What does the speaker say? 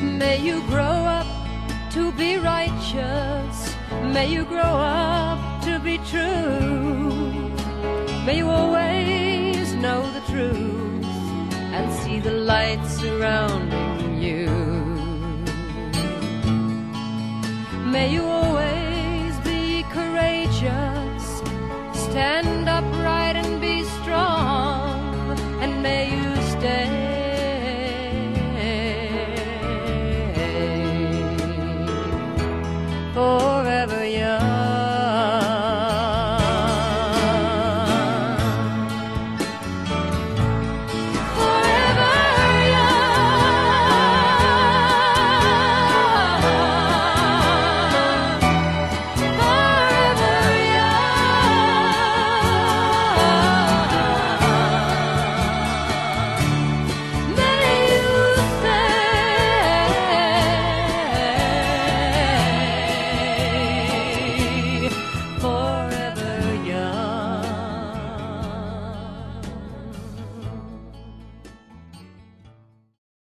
May you grow up to be righteous. May you grow up to be true. May you always know the truth and see the light surrounding you. May you always be courageous. Stand up